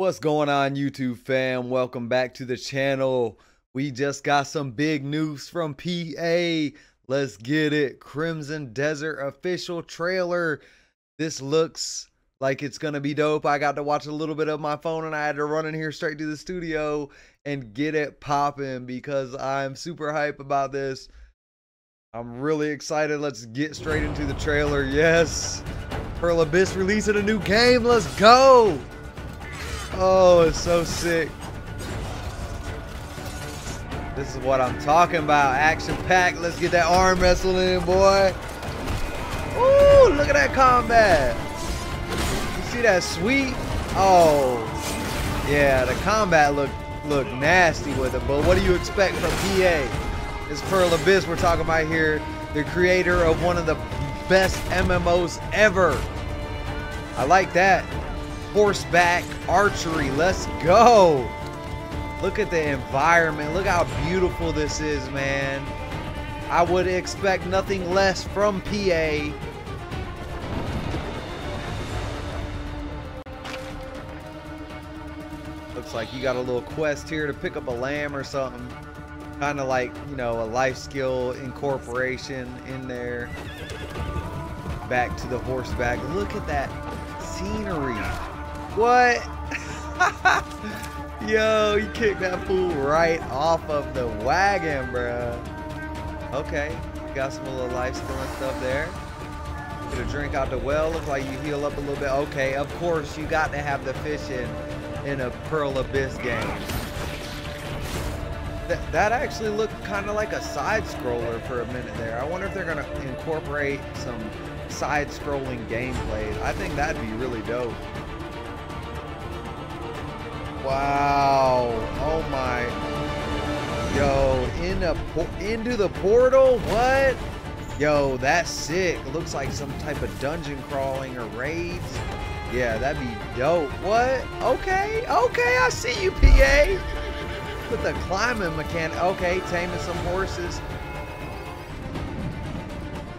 What's going on YouTube fam? Welcome back to the channel. We just got some big news from PA. Let's get it. Crimson Desert official trailer. This looks like it's going to be dope. I got to watch a little bit of my phone and I had to run in here straight to the studio and get it popping because I'm super hype about this. I'm really excited. Let's get straight into the trailer. Yes. Pearl Abyss releasing a new game. Let's go. Oh, it's so sick. This is what I'm talking about. Action pack. Let's get that arm wrestling in, boy. Ooh, look at that combat. You see that sweet? Oh, yeah, the combat looked look nasty with it. But what do you expect from PA? It's Pearl Abyss we're talking about here. The creator of one of the best MMOs ever. I like that horseback archery. Let's go. Look at the environment. Look how beautiful this is, man. I would expect nothing less from PA. Looks like you got a little quest here to pick up a lamb or something. Kind of like, you know, a life skill incorporation in there. Back to the horseback. Look at that scenery. What? Yo, you kicked that fool right off of the wagon, bro. Okay, got some little life stealing stuff there. Get a drink out the well. Looks like you heal up a little bit. Okay, of course, you got to have the fishing in a Pearl Abyss game. Th that actually looked kind of like a side scroller for a minute there. I wonder if they're going to incorporate some side scrolling gameplay. I think that'd be really dope. Wow. Oh my. Yo, in a into the portal? What? Yo, that's sick. It looks like some type of dungeon crawling or raids. Yeah, that'd be dope. What? Okay, okay, I see you, PA. With the climbing mechanic. Okay, taming some horses.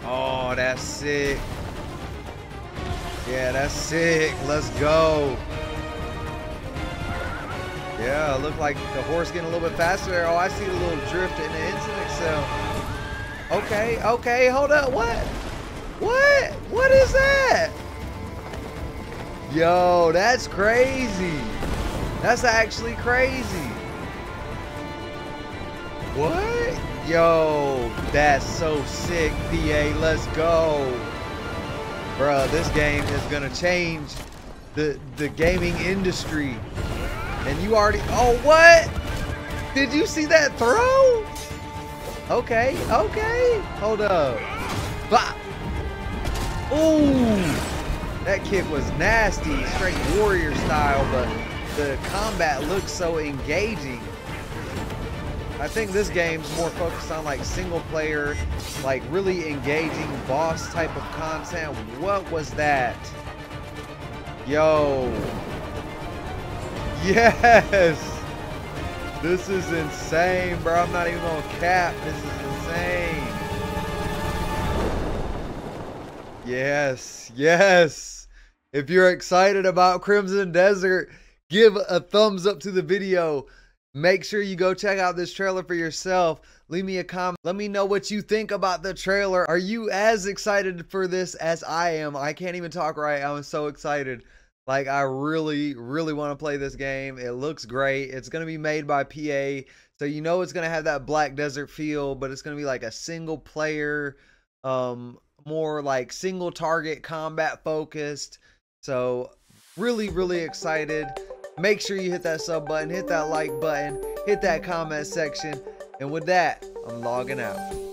Oh, that's sick. Yeah, that's sick. Let's go. Yeah, look like the horse getting a little bit faster there. Oh, I see the little drift in the instant excel. Okay, okay, hold up. What? What? What is that? Yo, that's crazy. That's actually crazy. What? Yo, that's so sick, PA. Let's go. Bruh, this game is to change the, the gaming industry. And you already, oh, what? Did you see that throw? Okay, okay. Hold up. Bah. Ooh. That kick was nasty, straight warrior style, but the combat looks so engaging. I think this game's more focused on like single player, like really engaging boss type of content. What was that? Yo, Yes! This is insane, bro. I'm not even gonna cap. This is insane. Yes, yes. If you're excited about Crimson Desert, give a thumbs up to the video. Make sure you go check out this trailer for yourself. Leave me a comment. Let me know what you think about the trailer. Are you as excited for this as I am? I can't even talk right. I'm so excited. Like I really, really want to play this game. It looks great. It's gonna be made by PA, so you know it's gonna have that Black Desert feel, but it's gonna be like a single player, um, more like single target combat focused. So really, really excited. Make sure you hit that sub button, hit that like button, hit that comment section, and with that, I'm logging out.